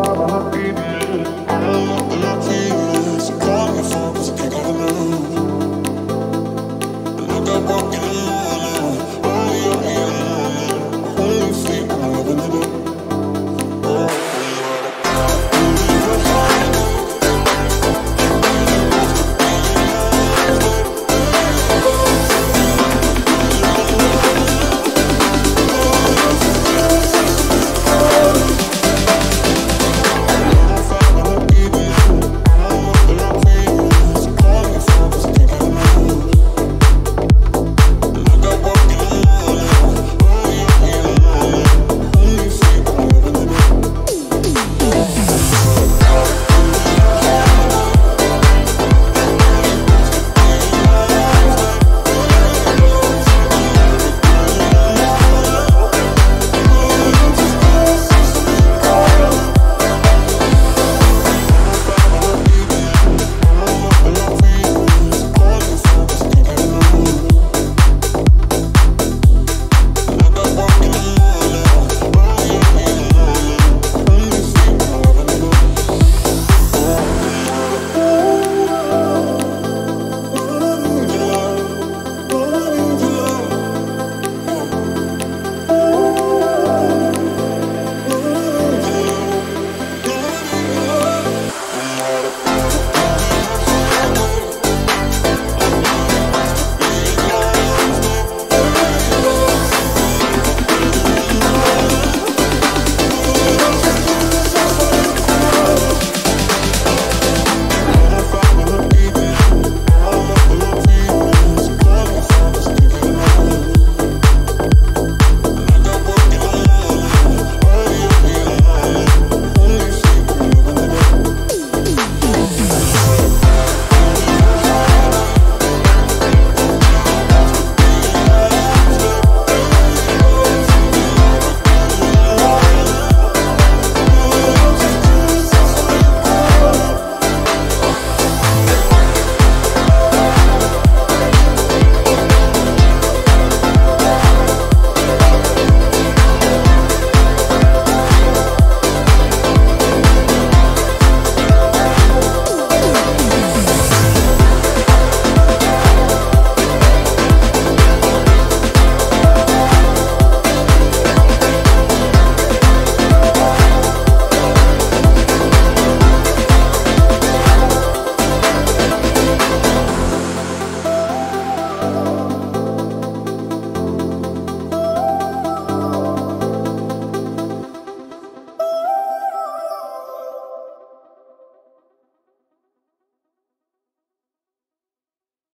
Baba